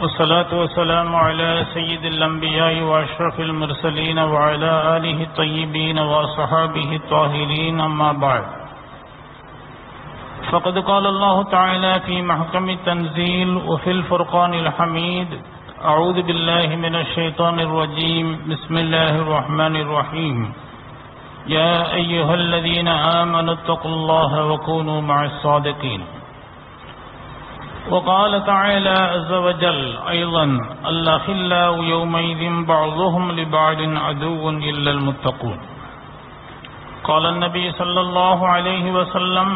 والصلاة والسلام على سيد الأنبياء وأشرف المرسلين وعلى آله الطيبين وصحابه الطاهرين أما بعد. فقد قال الله تعالى في محكم التنزيل وفي الفرقان الحميد أعوذ بالله من الشيطان الرجيم بسم الله الرحمن الرحيم. يا أيها الذين آمنوا اتقوا الله وكونوا مع الصادقين. وقال تعالى عز وجل أيضا الأخلاء يومئذ بعضهم لبعض عدو إلا المتقون قال النبي صلى الله عليه وسلم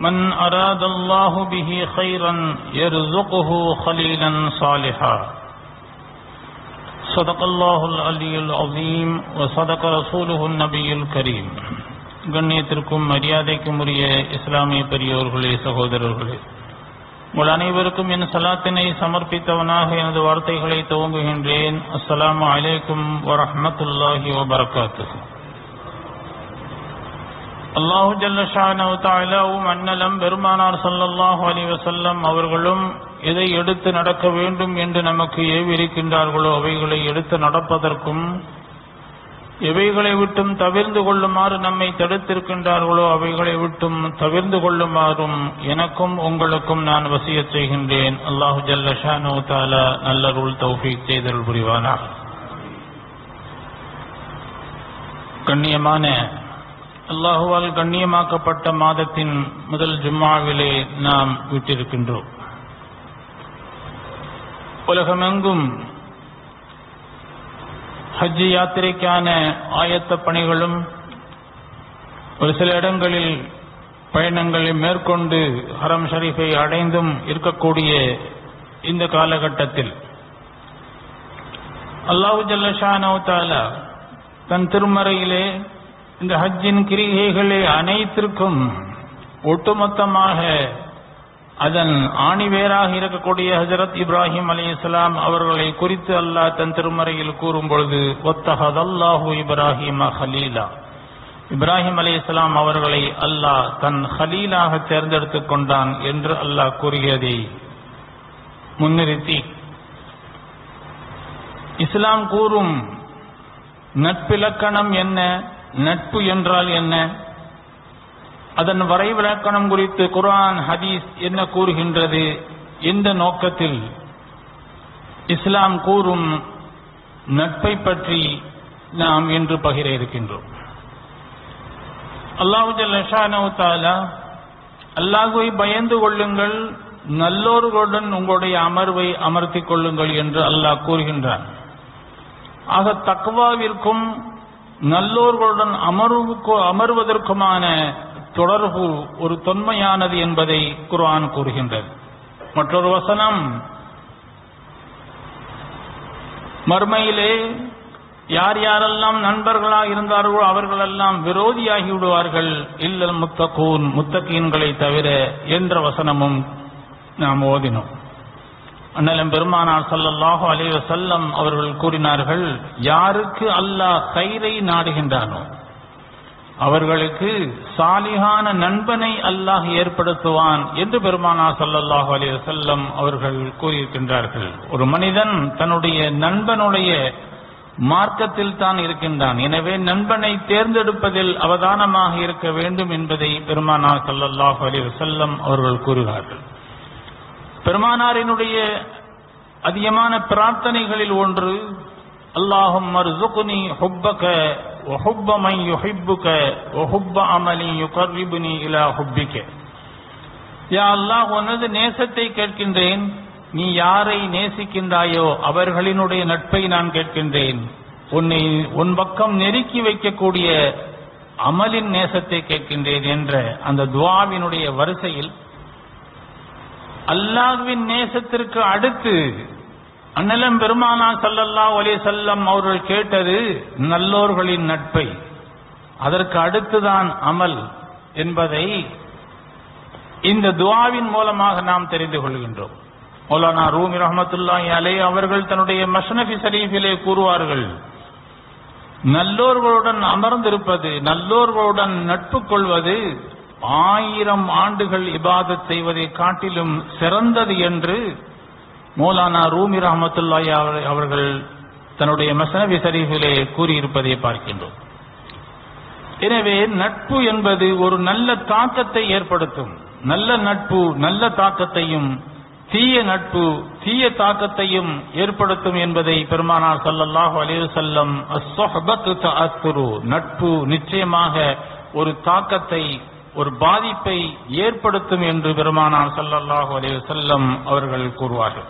من أراد الله به خيرا يرزقه خليلا صالحا صدق الله العلي العظيم وصدق رسوله النبي الكريم கண்ணியத்திற்கும் மரியாதைக்கும் உரிய இஸ்லாமிய பெரியோர்களே சகோதரர்களே உங்கள் அனைவருக்கும் என் சலாத்தினை சமர்ப்பித்தவனாக எனது வார்த்தைகளை துவங்குகின்றேன். அஸ்லாம் அலைக்கும் வரமத்துல்லாஹி வபரகாத்து அல்லாஹு ஜல்லஷானவு அன்னலம் பெருமானார் சல்லல்லாஹு அலி வசல்லம் அவர்களும் எதை எடுத்து நடக்க வேண்டும் என்று நமக்கு ஏவிருக்கின்றார்களோ? அவைகளை எடுத்து நடப்பதற்கும் எவைகளை விட்டும் தவிர்ந்து கொள்ளுமாறு நம்மை தடுத்திருக்கின்றார்களோ அவைகளை விட்டும் தவிர்ந்து கொள்ளுமாறும் எனக்கும் உங்களுக்கும் நான் வசிய செய்கின்றேன். அல்லாஹு ஜல்லஷானு தாலா நல்லருள் தௌஃபீக் செய்தல் புரிவானா கண்ணியமான அல்லாஹுவால் கண்ணியமாக்கப்பட்ட மாதத்தின் முதல் ஜும்மாவிலே நாம் விட்டிருக்கின்றோம். உலகமெங்கும் ஹஜ் யாத்திரைக்கான ஆயத்த பணிகளும் ஒரு சில இடங்களில் பயணங்களை மேற்கொண்டு ஹரம் ஷரீஃபை அடைந்தும் இருக்கக்கூடிய இந்த காலகட்டத்தில். அல்லாஹு ஜல்லஷானவுத்தாலா தன் திருமறையிலே இந்த ஹஜ்ஜின் கிரிகைகளே அனைத்திற்கும் ஒட்டுமொத்தமாக அதன் ஆணிவேராக இருக்கக்கூடிய ஹஜரத் இப்ராஹிம் அலி இஸ்லாம் அவர்களை குறித்து அல்லாஹ் தன் திருமறையில் கூறும் பொழுது ஒத்தஹதல்லாஹு இப்ராஹிம் ஹலீலா. இப்ராஹிம் அலி இஸ்லாம் அவர்களை அல்லாஹ் தன் ஹலீலாக தேர்ந்தெடுத்துக் கொண்டான் என்று அல்லாஹ் கூறியதை முன்னிறுத்தி. இஸ்லாம் கூறும் நட்பிலக்கணம் என்ன? நட்பு என்றால் என்ன? அதன் வரைவிலக்கணம் குறித்து குரான் ஹதீஸ் என்ன கூறுகின்றது? எந்த நோக்கத்தில்? இஸ்லாம் கூறும் நட்பை பற்றி நாம் இன்று பகிர இருக்கின்றோம். அல்லாஹு ஜல்லா அல்லாஹுவை பயந்து கொள்ளுங்கள் நல்லோர்களுடன் உங்களுடைய அமர்வை அமர்த்திக் கொள்ளுங்கள் என்று அல்லாஹ் கூறுகின்றான். ஆக தக்குவாவிற்கும் நல்லோர்களுடன் அமர்வுக்கு அமர்வதற்குமான தொடர்பு ஒரு தொன்மையானது என்பதை குர்ஆன் கூறுகின்றது. மற்றொரு வசனம் மறுமையிலே யார் யாரெல்லாம் நண்பர்களாக இருந்தார்களோ அவர்களெல்லாம் விரோதியாகி விடுவார்கள். இல்லல் முத்தகூன் முத்தகீன்களை தவிர என்ற வசனமும் நாம் ஓதினோம். அண்ணலம் பெருமானார் சல்லல்லாஹு அலைஹி செல்லம் அவர்கள் கூறினார்கள் யாருக்கு அல்லாஹ் கயிறை நாடுகின்றானோ அவர்களுக்கு சாலிகான நண்பனை அல்லாஹ் ஏற்படுத்துவான் என்று பெருமானார் சல்லல்லாஹு அலி வசல்லம் அவர்கள் கூறியிருக்கின்றார்கள். ஒரு மனிதன் தன்னுடைய நண்பனுடைய மார்க்கத்தில் தான் இருக்கின்றான். எனவே நண்பனை தேர்ந்தெடுப்பதில் அவதானமாக இருக்க வேண்டும் என்பதை பெருமானார் சல்லல்லாஹு அலி வசல்லம் அவர்கள் கூறுகிறார்கள். பெருமானாரினுடைய அதிகமான பிரார்த்தனைகளில் ஒன்று அல்லாஹும் மருசுகுனி ஹுப்பக وحب من يحبك وحب عمل يقربني الى حبك யா அல்லாஹ் உனது நேசத்தை கேட்கின்றேன் நீ யாரை நேசிக்கின்றாயோ அவர்களினுடைய நட்பை நான் கேட்கின்றேன் உன்னை உன் பக்கம் நெருக்கி வைக்கக்கூடிய அமலின் நேசத்தை கேட்கின்றேன் என்ற அந்த துவாவினுடைய வரிசையில் அல்லாஹ்வின் நேசத்திற்கு அடுத்து அண்ணலம் பெருமானா சல்லல்லா ஒலே செல்லம் அவர்கள் கேட்டது நல்லோர்களின் நட்பை. அதற்கு அடுத்துதான் அமல் என்பதை இந்த துவாவின் மூலமாக நாம் தெரிந்து கொள்கின்றோம். மௌலானா ரூமி ரஹமத்துல்லாஹி அலே அவர்கள் தன்னுடைய மஷ்னபி சரீஃபிலே கூறுவார்கள் நல்லோர்களுடன் அமர்ந்திருப்பது நல்லோர்களுடன் நட்பு கொள்வது ஆயிரம் ஆண்டுகள் இபாதத் செய்வதை காட்டிலும் சிறந்தது என்று மௌலானா ரூமி ரஹமத்துல்லாய் அவர்கள் தன்னுடைய மசனவி ஷரீஃபிலே கூறியிருப்பதை பார்க்கின்றோம். எனவே நட்பு என்பது ஒரு நல்ல தாக்கத்தை ஏற்படுத்தும். நல்ல நட்பு நல்ல தாக்கத்தையும் தீய நட்பு தீய தாக்கத்தையும் ஏற்படுத்தும் என்பதை பெருமானார் சல்லல்லாஹு அலிவசல்லம் நட்பு நிச்சயமாக ஒரு தாக்கத்தை ஒரு பாதிப்பை ஏற்படுத்தும் என்று பெருமானார் சல்லல்லாஹு அலிவசல்லம் அவர்கள் கூறுவார்கள்.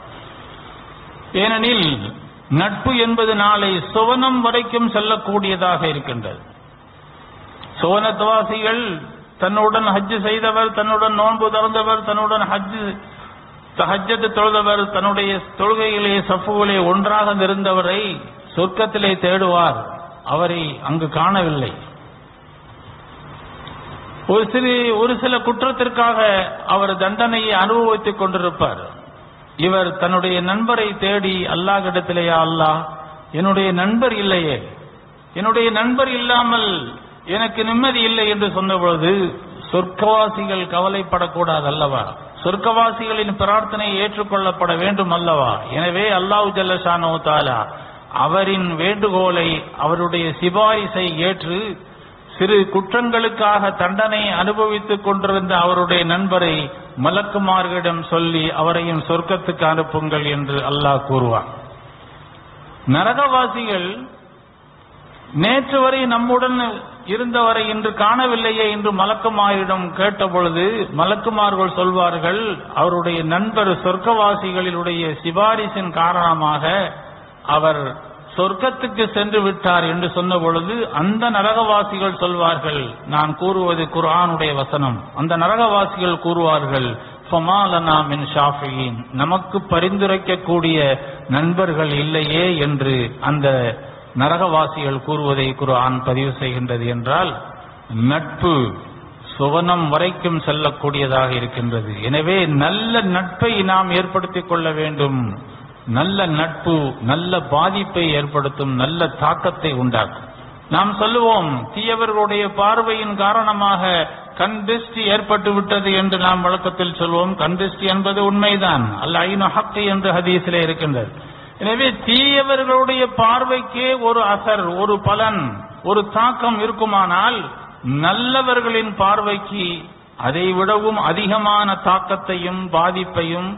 ஏனெனில் நட்பு என்பது நாளை சுவனம் வரைக்கும் செல்லக்கூடியதாக இருக்கின்றது. சுவனத்துவாசிகள் தன்னுடன் ஹஜ் செய்தவர் தன்னுடன் நோன்பு திறந்தவர் தன்னுடன் ஹஜ்ஜு ஹஜ்ஜத்து தொழுதவர் தன்னுடைய தொழுகையிலே சஃபுகளே ஒன்றாக இருந்தவரை சொர்க்கத்திலே தேடுவார். அவரை அங்கு காணவில்லை. ஒரு சிறு ஒரு சில குற்றத்திற்காக அவர் தண்டனையை அனுபவித்துக் கொண்டிருப்பார். இவர் தன்னுடைய நண்பரை தேடி அல்லாஹ்விடத்திலேயா அல்லாஹ் என்னுடைய நண்பர் இல்லையே. என்னுடைய நண்பர் இல்லாமல் எனக்கு நிம்மதி இல்லை என்று சொன்னபொழுது சொர்க்கவாசிகள் கவலைப்படக்கூடாது அல்லவா? சொர்க்கவாசிகளின் பிரார்த்தனை ஏற்றுக்கொள்ளப்பட வேண்டும் அல்லவா? எனவே அல்லாஹ் ஜல்லஷானோ தாலா அவரின் வேண்டுகோளை அவருடைய சிபாரிசை ஏற்று சிறு குற்றங்களுக்காக தண்டனை அனுபவித்துக் கொண்டிருந்த அவருடைய நண்பரை மலக்குமார்களிடம் சொல்லி அவரையும் சொர்க்கத்துக்கு அனுப்புங்கள் என்று அல்லாஹ் கூறுவார் நரகவாசிகள் நேற்று வரை நம்முடன் இருந்தவரை இன்று காணவில்லையே என்று மலக்குமாரிடம் கேட்டபொழுது மலக்குமார்கள் சொல்வார்கள் அவருடைய நண்பர் சொர்க்கவாசிகளினுடைய சிபாரிசின் காரணமாக அவர் சொர்க்கத்துக்கு சென்று விட்டார் என்று சொன்ன பொழுது அந்த நரகவாசிகள் சொல்வார்கள் நான் கூறுவது குர்ஆனுடைய வசனம். அந்த நரகவாசிகள் கூறுவார்கள் ஷாஃபியின் நமக்கு பரிந்துரைக்கக்கூடிய நண்பர்கள் இல்லையே என்று அந்த நரகவாசிகள் கூறுவதை குர்ஆன் பதிவு செய்கின்றது என்றால் நட்பு சுவனம் வரைக்கும் செல்லக்கூடியதாக இருக்கின்றது. எனவே நல்ல நட்பை நாம் ஏற்படுத்திக் கொள்ள வேண்டும். நல்ல நட்பு நல்ல பாதிப்பை ஏற்படுத்தும் நல்ல தாக்கத்தை உண்டாக்கும். நாம் சொல்லுவோம் தீயவர்களுடைய பார்வையின் காரணமாக கண் திருஷ்டி ஏற்பட்டு விட்டது என்று நாம் வழக்கத்தில் சொல்வோம். கண் திருஷ்டி என்பது உண்மைதான். அல்ல ஐநு ஹக்கு என்று ஹதீஸிலே இருக்கின்றது. எனவே தீயவர்களுடைய பார்வைக்கே ஒரு அசர் ஒரு பலன் ஒரு தாக்கம் இருக்குமானால் நல்லவர்களின் பார்வைக்கு அதை விடவும் அதிகமான தாக்கத்தையும் பாதிப்பையும்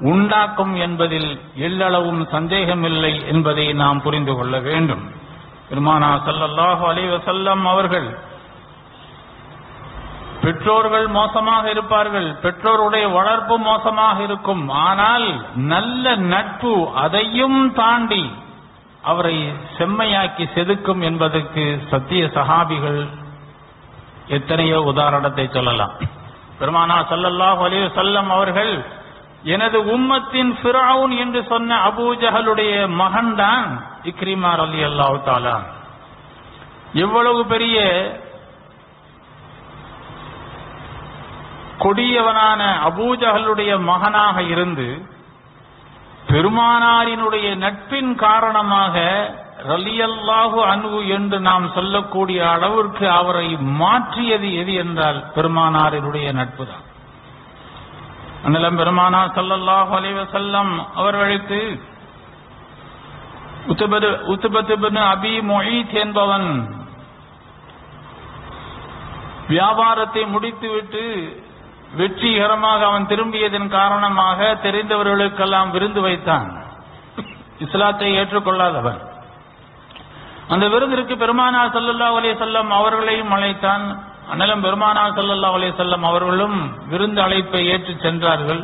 உண்டாக்கும் என்பதில் எல்லளவும் சந்தேகமில்லை என்பதை நாம் புரிந்து கொள்ள வேண்டும். பெருமானா சல்லல்லாஹு அலைவசல்லம் அவர்கள் பெற்றோர்கள் மோசமாக இருப்பார்கள் பெற்றோருடைய வளர்ப்பு மோசமாக இருக்கும் ஆனால் நல்ல நட்பு அதையும் தாண்டி அவரை செம்மையாக்கி செதுக்கும் என்பதற்கு சத்திய சகாபிகள் எத்தனையோ உதாரணத்தை சொல்லலாம். பெருமானா சல்லல்லாஹு அலைஹி அவர்கள் எனது உம்மத்தின் பிராவுன் என்று சொன்ன அபூஜஹலுடைய மகன்தான் அலி அல்லாஹு தாலா எவ்வளவு பெரிய கொடியவனான அபூஜஹலுடைய மகனாக இருந்து பெருமானாரினுடைய நட்பின் காரணமாக ரலியல்லாஹு அன்பு என்று நாம் சொல்லக்கூடிய அளவிற்கு அவரை மாற்றியது எது என்றால் பெருமானாரினுடைய நட்பு தான் அண்ணலம் பெருமானா சல்லல்லாஹ் அலைஹி அவர்களுக்கு அபி மொய்த் என்பவன் வியாபாரத்தை முடித்துவிட்டு வெற்றிகரமாக அவன் திரும்பியதன் காரணமாக தெரிந்தவர்களுக்கெல்லாம் விருந்து வைத்தான். இஸ்லாத்தை ஏற்றுக்கொள்ளாதவன். அந்த விருந்திற்கு பெருமானா ஸல்லல்லாஹு அலே செல்லம் அவர்களையும் அழைத்தான். அண்ணலம் பெருமானா ஸல்லல்லாஹு அலே செல்லம் அவர்களும் விருந்து அழைப்பை ஏற்று சென்றார்கள்.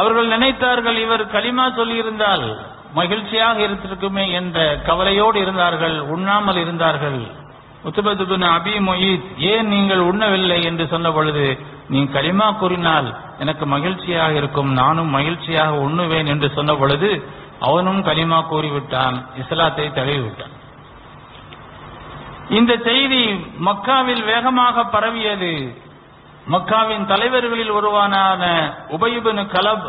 அவர்கள் நினைத்தார்கள் இவர் கலிமா சொல்லியிருந்தால் மகிழ்ச்சியாக இருந்திருக்குமே என்ற கவலையோடு இருந்தார்கள் உண்ணாமல் இருந்தார்கள். உத்துபத்துபின் அபி மொயீத் ஏன் நீங்கள் உண்ணவில்லை? என்று சொன்ன பொழுது நீ களிமா கூறினால் எனக்கு மகிழ்ச்சியாக இருக்கும் நானும் மகிழ்ச்சியாக உண்ணுவேன் என்று சொன்ன பொழுது அவனும் களிமா கூறிவிட்டான் இஸ்லாத்தை தழுவிவிட்டான். இந்த செய்தி மக்காவில் வேகமாக பரவியது. மக்காவின் தலைவர்களில் ஒருவனான உபயுபனு கலப்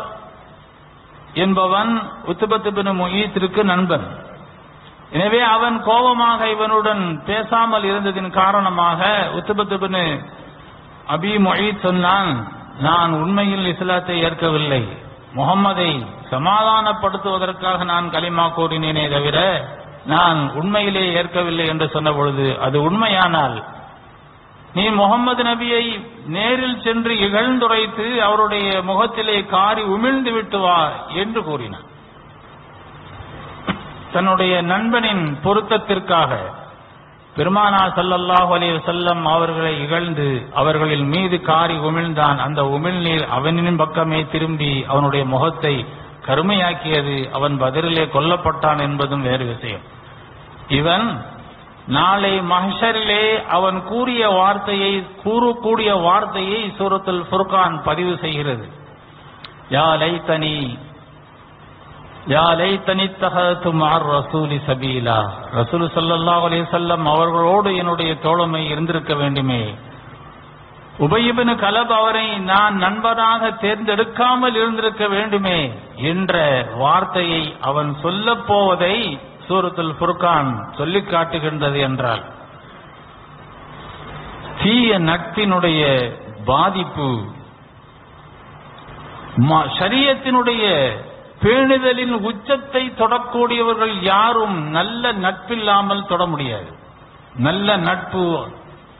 என்பவன் உத்துபத்துபனு முயீத்திற்கு நண்பன். எனவே அவன் கோபமாக இவனுடன் பேசாமல் இருந்ததின் காரணமாக உத்துபத்துபனு அபி மொழி சொன்னான் நான் உண்மையில் இஸ்லாத்தை ஏற்கவில்லை. முகம்மதை சமாதானப்படுத்துவதற்காக நான் கலிமா கூறினேனே தவிர நான் உண்மையிலே ஏற்கவில்லை என்று சொன்ன பொழுது அது உண்மையானால் நீ முகமது நபியை நேரில் சென்று இகழ்ந்துரைத்து அவருடைய முகத்திலே காரி உமிழ்ந்து விட்டு வா என்று கூறினார் தன்னுடைய நண்பனின் பொருத்தத்திற்காக பெருமானா சல்லல்லாஹு அலி செல்லம் அவர்களை இகழ்ந்து அவர்களின் மீது காரி உமிழ்ந்தான். அந்த உமிழ்நீர் அவனின் பக்கமே திரும்பி அவனுடைய முகத்தை கருமையாக்கியது. அவன் பதிலே கொல்லப்பட்டான் என்பதும் வேறு விஷயம். இவன் நாளை மஹரிலே அவன் கூறிய வார்த்தையை கூறக்கூடிய வார்த்தையை சூரத்துல் ஃபுர்கான் பதிவு செய்கிறது. யா லைத்தனி யா லைத்தனி தகத்து மார் ரசூலி சபீலா. ரசூல் ஸல்லல்லாஹு அலைஹி வஸல்லம் அவர்களோடு என்னுடைய தோழமை இருந்திருக்க வேண்டுமே. உபயிபின் கலப் அவரை நான் நண்பனாக தேர்ந்தெடுக்காமல் இருந்திருக்க வேண்டுமே என்ற வார்த்தையை அவன் சொல்லப் போவதை சூரத்துல் ஃபுர்கான் சொல்லிக் காட்டுகின்றது என்றால் தீய நட்பினுடைய பாதிப்பு சரியத்தினுடைய பேணுதலின் உச்சத்தை தொடக்கூடியவர்கள் யாரும் நல்ல நட்பில்லாமல் தொட முடியாது. நல்ல நட்பு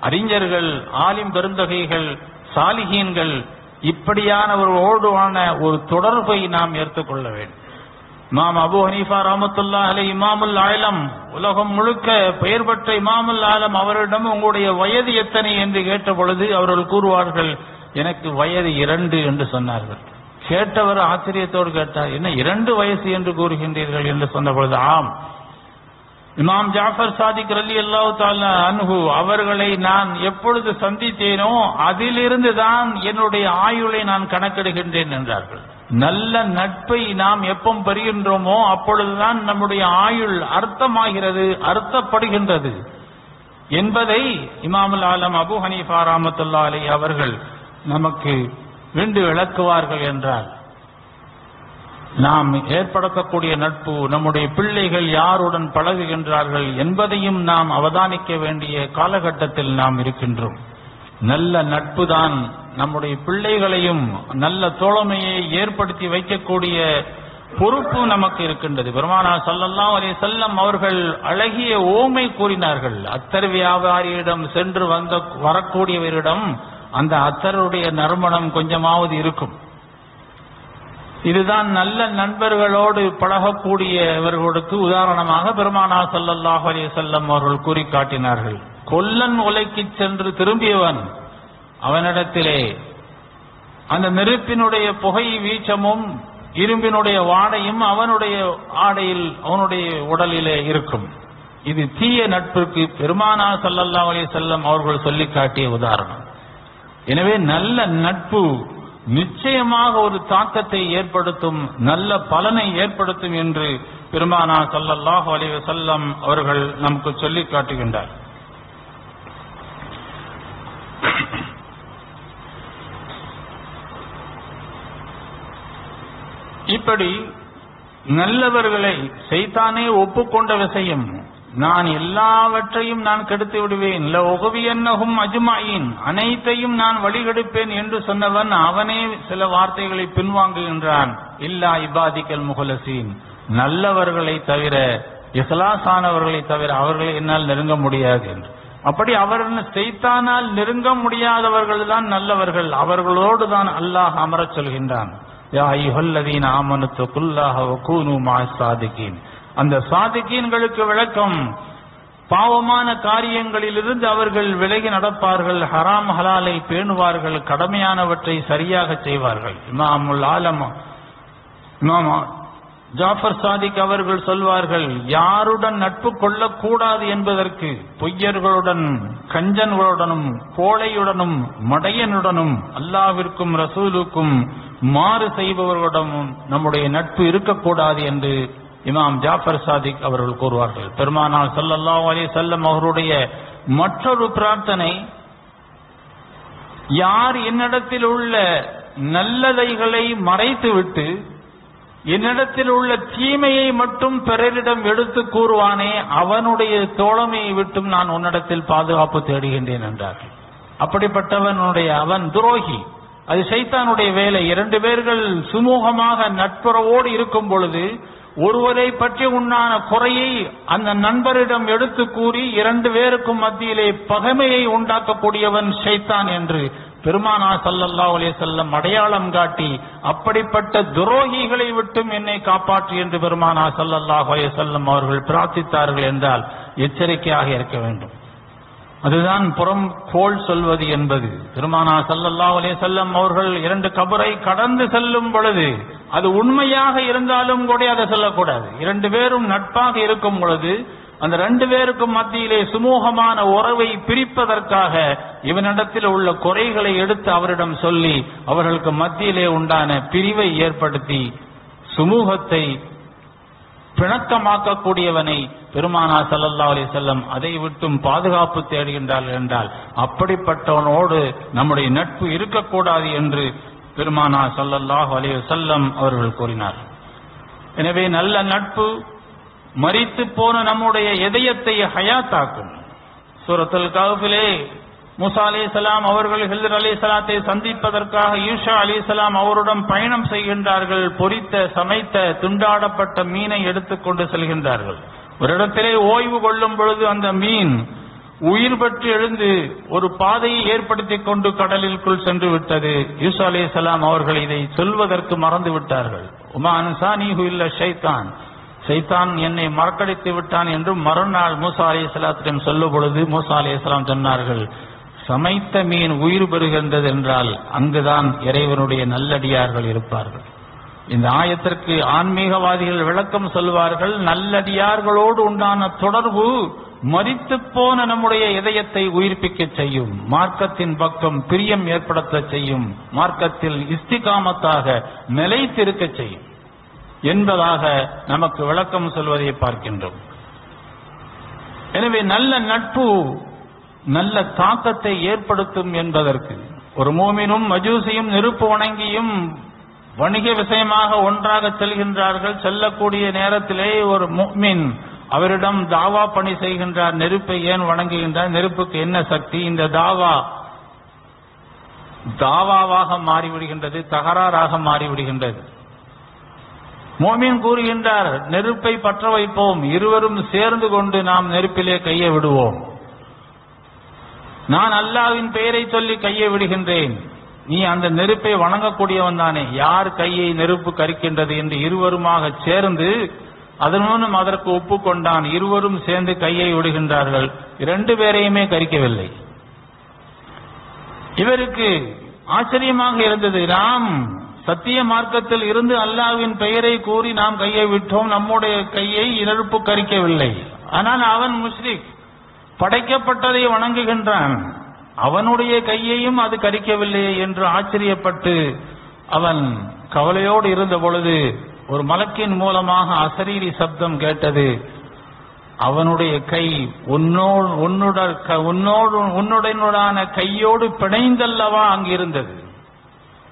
அறிஞர்கள் ஆலிம் பெருந்தகைகள் சாலிகீன்கள் இப்படியானவர்களோடுவான ஒரு தொடர்பை நாம் ஏற்றுக்கொள்ள வேண்டும். இமாம் அபு ஹனீஃபா ராமத்துல்லா அலை இமாமுல் ஆலம் உலகம் முழுக்க பெயர் பெற்ற இமாமுல் ஆலம் அவரிடம் உங்களுடைய வயது எத்தனை என்று கேட்ட பொழுது அவர்கள் கூறுவார்கள் எனக்கு வயது இரண்டு என்று சொன்னார்கள். கேட்டவர் ஆச்சரியத்தோடு கேட்டார் என்ன இரண்டு வயசு என்று கூறுகின்றீர்கள் என்று சொன்ன பொழுது ஆம். இமாம் ஜாஃபர் சாதிக் ரலி அல்லாஹு தாலா அன்ஹு அவர்களை நான் எப்பொழுது சந்தித்தேனோ அதிலிருந்து தான் என்னுடைய ஆயுளை நான் கணக்கெடுகின்றேன் என்றார்கள். நல்ல நட்பை நாம் எப்பம் பெறுகின்றோமோ அப்பொழுதுதான் நம்முடைய ஆயுள் அர்த்தமாகிறது அர்த்தப்படுகின்றது. என்பதை இமாமுல் ஆலம் அபு ஹனீஃபா ராமத்துல்லா அலி அவர்கள் நமக்கு விண்டு விளக்குவார்கள் என்றார். நாம் ஏற்படுத்தக்கூடிய நட்பு நம்முடைய பிள்ளைகள் யாருடன் பழகுகின்றார்கள் என்பதையும் நாம் அவதானிக்க வேண்டிய காலகட்டத்தில் நாம் இருக்கின்றோம். நல்ல நட்பு தான் நம்முடைய பிள்ளைகளையும் நல்ல தோழமையை ஏற்படுத்தி வைக்கக்கூடிய பொறுப்பு நமக்கு இருக்கின்றது. பெருமானா சல்லல்லாம் அலே செல்லம் அவர்கள் அழகிய ஓமை கூறினார்கள். அத்தர் வியாபாரியிடம் சென்று வந்த வரக்கூடியவரிடம் அந்த அத்தருடைய நறுமணம் கொஞ்சமாவது இருக்கும். இதுதான் நல்ல நண்பர்களோடு பழகக்கூடியவர்களுக்கு உதாரணமாக பெருமானா சல்லல்லாஹ் அலே செல்லம் அவர்கள் கூறி காட்டினார்கள் கொல்லன் உலைக்கு சென்று திரும்பியவன் அவனிடத்திலே அந்த நெருப்பினுடைய புகை வீச்சமும் இரும்பினுடைய வாடையும் அவனுடைய ஆடையில் அவனுடைய உடலிலே இருக்கும். இது தீய நட்புக்கு பெருமானா சல்லல்லா அலி செல்லம் அவர்கள் சொல்லி காட்டிய உதாரணம். எனவே நல்ல நட்பு நிச்சயமாக ஒரு தாக்கத்தை ஏற்படுத்தும் நல்ல பலனை ஏற்படுத்தும் என்று பெருமானா சல்லல்லாஹு அலி வசல்லம் அவர்கள் நமக்கு சொல்லி காட்டுகின்றார். இப்படி நல்லவர்களை செய்தானே ஒப்புக்கொண்ட விஷயம். நான் எல்லாவற்றையும் நான் கெடுத்து விடுவேன். லோகவியன்னகும் அஜுமாயின். அனைத்தையும் நான் வழிகெடுப்பேன் என்று சொன்னவன் அவனே சில வார்த்தைகளை பின்வாங்குகின்றான். இல்லா இபாதிக்கல் முகலசீன். நல்லவர்களை தவிர இசலாசானவர்களை தவிர அவர்களை என்னால் நெருங்க முடியாது என்று. அப்படி அவர் செய்தானால் நெருங்க முடியாதவர்கள் தான் நல்லவர்கள். அவர்களோடு தான் அல்லாஹ் அமரச் சொல்கின்றான். யா ஐயுஹல்லதீன ஆமனுத்து குல்லாஹ வகூனு மா சாதிகீன். அந்த சாதிகீன்களுக்கு விளக்கம் பாவமான காரியங்களிலிருந்து அவர்கள் விலகி நடப்பார்கள் ஹராம் ஹலாலை பேணுவார்கள் கடமையானவற்றை சரியாக செய்வார்கள். இமாமுல் ஆலமா இமாமா ஜாஃபர் சாதிக் அவர்கள் சொல்வார்கள் யாருடன் நட்பு கொள்ளக்கூடாது என்பதற்கு பொய்யர்களுடன் கஞ்சன்களுடனும் கோழையுடனும் மடையனுடனும் அல்லாவிற்கும் ரசூலுக்கும் மாறு செய்பவர்களிடமும் நம்முடைய நட்பு இருக்கக்கூடாது என்று இமாம் ஜாஃபர் சாதிக் அவர்கள் கூறுவார்கள். பெருமானால் சல்லல்லா அலைஹி செல்லம் அவருடைய மற்றொரு பிரார்த்தனை யார் என்னிடத்தில் உள்ள நல்லதைகளை மறைத்துவிட்டு என்னிடத்தில் உள்ள தீமையை மட்டும் பிறரிடம் எடுத்து கூறுவானே அவனுடைய தோழமையை விட்டும் நான் உன்னிடத்தில் பாதுகாப்பு தேடுகின்றேன் என்றார்கள். அப்படிப்பட்டவனுடைய அவன் துரோகி. அது சைத்தானுடைய வேலை. இரண்டு பேர்கள் சுமூகமாக நட்புறவோடு இருக்கும் பொழுது ஒருவரை பற்றி உண்டான குறையை அந்த நண்பரிடம் எடுத்து கூறி இரண்டு பேருக்கும் மத்தியிலே பகைமையை உண்டாக்கக்கூடியவன் சைத்தான் என்று பெருமானா சல்லல்லா அலே செல்லம் அடையாளம் காட்டி அப்படிப்பட்ட துரோகிகளை விட்டும் என்னை காப்பாற்று என்று பெருமானா சல்லல்லாஹ் அலே செல்லம் அவர்கள் பிரார்த்தித்தார்கள் என்றால் எச்சரிக்கையாக இருக்க வேண்டும். அதுதான் புறம் போல் சொல்வது என்பது. பெருமானா சல்லல்லா அலே செல்லம் அவர்கள் இரண்டு கபரை கடந்து செல்லும் பொழுது அது உண்மையாக இருந்தாலும் கூட அதை சொல்லக்கூடாது. இரண்டு பேரும் நட்பாக இருக்கும் பொழுது அந்த ரெண்டு பேருக்கும் மத்தியிலே சுமூகமான உறவை பிரிப்பதற்காக இவனிடத்தில் உள்ள குறைகளை எடுத்து அவரிடம் சொல்லி அவர்களுக்கு மத்தியிலே உண்டான பிரிவை ஏற்படுத்தி சுமூகத்தை பிணக்கமாக்கக்கூடியவனை பெருமானா சல்லல்லா அலி செல்லம் அதை விட்டும் பாதுகாப்பு தேடுகின்றார்கள் என்றால் அப்படிப்பட்டவனோடு நம்முடைய நட்பு இருக்கக்கூடாது என்று பெருமானா சல்லல்லாஹ் அலி செல்லம் அவர்கள் கூறினார் எனவே நல்ல நட்பு மறித்து போன நம்முடைய இதயத்தை ஹயாத்தாக்கும். சூரத்தல் காவிலே மூசா அலைஹிஸ்ஸலாம் அவர்கள் ஹில்ர் அலிசலாத்தை சந்திப்பதற்காக யூஷா அலிசலாம் அவருடன் பயணம் செய்கின்றார்கள் பொறித்த சமைத்த துண்டாடப்பட்ட மீனை எடுத்துக்கொண்டு செல்கின்றார்கள். ஒரு இடத்திலே ஓய்வு கொள்ளும் பொழுது அந்த மீன் உயிர் பெற்று எழுந்து ஒரு பாதையை ஏற்படுத்திக் கொண்டு கடலிற்குள் சென்று விட்டது. யூசா அலைஹிஸ்ஸலாம் அவர்கள் இதை சொல்வதற்கு மறந்து விட்டார்கள். உமா அன்சானிஹு இல்ல ஷைத்தான். சைத்தான் என்னை மறக்கடித்து விட்டான் என்று மறுநாள் மூசா அலைஹிஸ்ஸலாத்திடம் சொல்லும் பொழுது மூசா அலைஹிஸ்ஸலாம் சொன்னார்கள். சமைத்த மீன் உயிர் பெறுகின்றது என்றால் அங்குதான் இறைவனுடைய நல்லடியார்கள் இருப்பார்கள். இந்த ஆயத்திற்கு ஆன்மீகவாதிகள் விளக்கம் சொல்வார்கள் நல்லடியார்களோடு உண்டான தொடர்பு மறித்து போன நம்முடைய இதயத்தை உயிர்ப்பிக்க செய்யும் மார்க்கத்தின் பக்கம் பிரியம் ஏற்படுத்த செய்யும் மார்க்கத்தில் இஸ்திகாமத்தாக நிலைத்திருக்க செய்யும் என்பதாக நமக்கு விளக்கம் சொல்வதை பார்க்கின்றோம். எனவே நல்ல நட்பு நல்ல தாக்கத்தை ஏற்படுத்தும் என்பதற்கு ஒரு மூமினும் மஜூசியும் நெருப்பு வணங்கியும் வணிக விஷயமாக ஒன்றாக செல்கின்றார்கள் செல்லக்கூடிய நேரத்திலே ஒரு முக்மின் அவரிடம் தாவா பணி செய்கின்றார் நெருப்பை ஏன் வணங்குகின்றார் நெருப்புக்கு என்ன சக்தி? இந்த தாவா தாவாவாக மாறிவிடுகின்றது தகராறாக மாறிவிடுகின்றது. மோமின் கூறுகின்றார் நெருப்பை பற்ற வைப்போம் இருவரும் சேர்ந்து கொண்டு நாம் நெருப்பிலே கையை விடுவோம். நான் அல்லாவின் பெயரை சொல்லி கையை விடுகின்றேன். நீ அந்த நெருப்பை வணங்கக்கூடியவன் தானே. யார் கையை நெருப்பு கரிக்கின்றது என்று இருவருமாக சேர்ந்து அதனும் அதற்கு ஒப்புக்கொண்டான் இருவரும் சேர்ந்து கையை விடுகின்றார்கள். இரண்டு பேரையுமே கரிக்கவில்லை. இவருக்கு ஆச்சரியமாக இருந்தது. நாம் சத்திய மார்க்கத்தில் இருந்து அல்லாவின் பெயரை கூறி நாம் கையை விட்டோம். நம்முடைய கையை நெருப்பு கரிக்கவில்லை. ஆனால் அவன் முஸ்லிக் படைக்கப்பட்டதை வணங்குகின்றான். அவனுடைய கையையும் அது கடிக்கவில்லையே என்று ஆச்சரியப்பட்டு அவன் கவலையோடு இருந்த பொழுது ஒரு மலக்கின் மூலமாக அசரீரி சப்தம் கேட்டது. அவனுடைய கை உன்னோடு உன்னுடன் உன்னோடு உன்னுடனான கையோடு பிணைந்தல்லவா அங்கிருந்தது.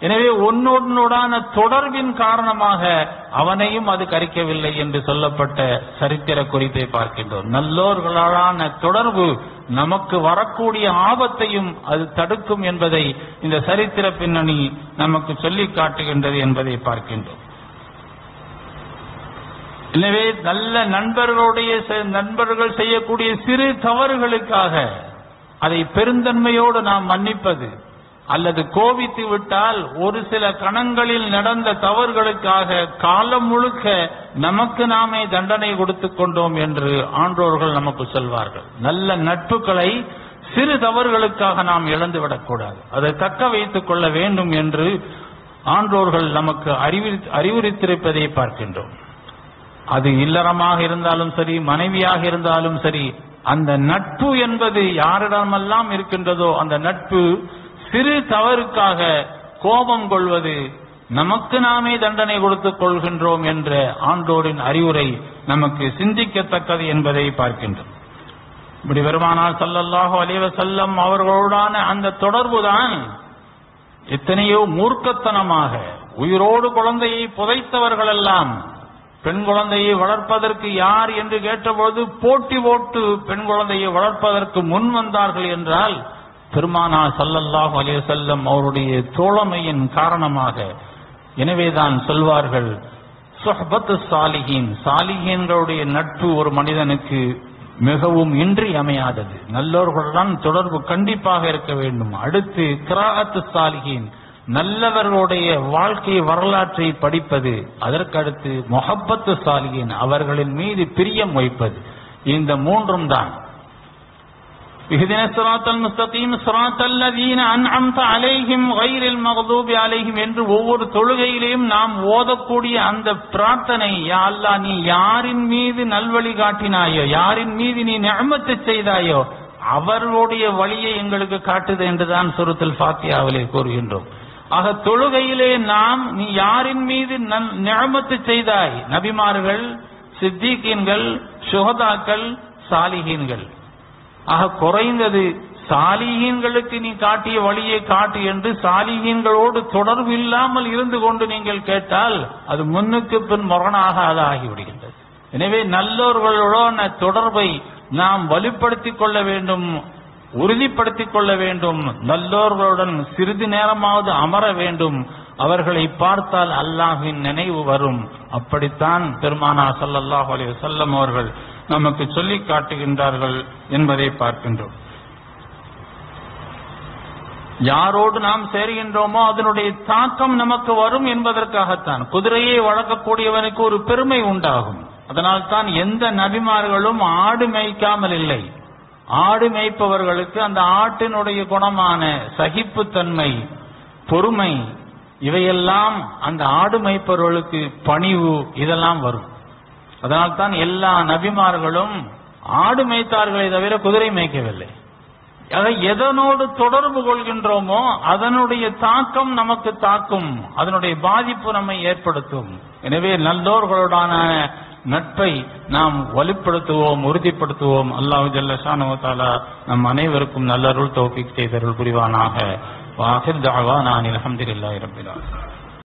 எனவே உன்னோடனான தொடர்பின் காரணமாக அவனையும் அது கரிக்கவில்லை என்று சொல்லப்பட்ட சரித்திர குறிப்பை பார்க்கின்றோம். நல்லோர்களான தொடர்பு நமக்கு வரக்கூடிய ஆபத்தையும் அது தடுக்கும் என்பதை இந்த சரித்திர பின்னணி நமக்கு சொல்லிக் காட்டுகின்றது என்பதை பார்க்கின்றோம். எனவே நல்ல நண்பர்களுடைய செ- நண்பர்கள் செய்யக்கூடிய சிறு தவறுகளுக்காக அதை பெருந்தன்மையோடு நாம் மன்னிப்பது அல்லது கோபித்து விட்டால் ஒரு சில கணங்களில் நடந்த தவறுகளுக்காக காலம் முழுக்க நமக்கு நாமே தண்டனை கொடுத்துக் கொண்டோம் என்று ஆன்றோர்கள் நமக்கு சொல்வார்கள். நல்ல நட்புகளை சிறு தவறுகளுக்காக நாம் இழந்துவிடக்கூடாது அதை தக்க வைத்துக் கொள்ள வேண்டும் என்று ஆன்றோர்கள் நமக்கு அறிவுறுத்திருப்பதை பார்க்கின்றோம். அது இல்லறமாக இருந்தாலும் சரி மனைவியாக இருந்தாலும் சரி அந்த நட்பு என்பது யாரிடமெல்லாம் இருக்கின்றதோ அந்த நட்பு சிறு தவறுக்காக கோபம் கொள்வது நமக்கு நாமே தண்டனை கொடுத்துக் கொள்கின்றோம் என்ற ஆண்டோரின் அறிவுரை நமக்கு சிந்திக்கத்தக்கது என்பதை பார்க்கின்றோம். இப்படி பெருமானார் சல்லல்லாஹோ அலைவ செல்லம் அவர்களோடான அந்த தொடர்புதான் எத்தனையோ மூர்க்கத்தனமாக உயிரோடு குழந்தையை புதைத்தவர்கள் எல்லாம் பெண் குழந்தையை வளர்ப்பதற்கு யார் என்று கேட்டபோது போட்டி போட்டு பெண் குழந்தையை வளர்ப்பதற்கு முன் வந்தார்கள் என்றால் பெருமானா சல்லல்லாஹ் அலைஹி அவருடைய தோழமையின் காரணமாக எனவேதான் சொல்வார்கள் சொஹபத்து சாலிஹீன். சாலிஹீன்களுடைய நட்பு ஒரு மனிதனுக்கு மிகவும் இன்றியமையாதது. நல்லவர்களுடன் தொடர்பு கண்டிப்பாக இருக்க வேண்டும். அடுத்து கிராகத்து சாலிஹீன். நல்லவர்களுடைய வாழ்க்கை வரலாற்றை படிப்பது அதற்கடுத்து மொஹப்பத்து சாலிஹீன். அவர்களின் மீது பிரியம் வைப்பது இந்த மூன்றும் தான் اهدنا الصراط المستقيم صراط الذين أنعمت عليهم غير المغضوب عليهم என்று ஒவ்வொரு தொழுகையிலையும் நாம் ஓதக்கூடிய அந்த பிரார்த்தனை யா அல்லாஹ் நீ யாரின் மீது நல்வழி காட்டினாயோ யாரின் மீது நீ நிஅமத்து செய்தாயோ அவர்களுடைய வழியை எங்களுக்கு காட்டுது என்றுதான் சுருத்தில் ஃபாத்தியாவிலே கூறுகின்றோம் ஆக தொழுகையிலே நாம் நீ யாரின் மீது நியமத்து செய்தாய் நபிமார்கள் சித்திகீன்கள் சுகதாக்கள் சாலிகீன்கள் ஆக குறைந்தது சாலிகீன்களுக்கு நீ காட்டிய வழியை காட்டு என்று சாலிகீன்களோடு தொடர்பு இல்லாமல் இருந்து கொண்டு நீங்கள் கேட்டால் அது முன்னுக்கு பின் முரணாக அது ஆகிவிடுகின்றது. எனவே நல்லோர்களோட தொடர்பை நாம் வலுப்படுத்திக் கொள்ள வேண்டும் உறுதிப்படுத்திக் கொள்ள வேண்டும் நல்லோர்களுடன் சிறிது நேரமாவது அமர வேண்டும். அவர்களை பார்த்தால் அல்லாஹின் நினைவு வரும். அப்படித்தான் பெருமானா சல்லாஹ் அலி வஸல்லம் அவர்கள் நமக்கு சொல்லி காட்டுகின்றார்கள் என்பதை பார்க்கின்றோம். யாரோடு நாம் சேருகின்றோமோ அதனுடைய தாக்கம் நமக்கு வரும் என்பதற்காகத்தான். குதிரையை வளர்க்கக்கூடியவனுக்கு ஒரு பெருமை உண்டாகும். அதனால் தான் எந்த நபிமார்களும் ஆடு மேய்க்காமல் இல்லை. ஆடு மேய்ப்பவர்களுக்கு அந்த ஆட்டினுடைய குணமான சகிப்புத்தன்மை பொறுமை இவையெல்லாம் அந்த ஆடு மேய்ப்பவர்களுக்கு பணிவு இதெல்லாம் வரும். அதனால்தான் எல்லா நபிமார்களும் ஆடு மேய்த்தார்களே தவிர குதிரை மேய்க்கவில்லை. அதை எதனோடு தொடர்பு கொள்கின்றோமோ அதனுடைய தாக்கம் நமக்கு தாக்கும் அதனுடைய பாதிப்பு நம்மை ஏற்படுத்தும். எனவே நல்லோர்களுடான நட்பை நாம் வலுப்படுத்துவோம் உறுதிப்படுத்துவோம். அல்லாஹு ஜல்லஷானு நம் அனைவருக்கும் நல்லருள் தௌஃபிக் செய்தருள் புரிவானாக. வாஹிர் தாவா நான் அலமதுல்லாஹி ரபில்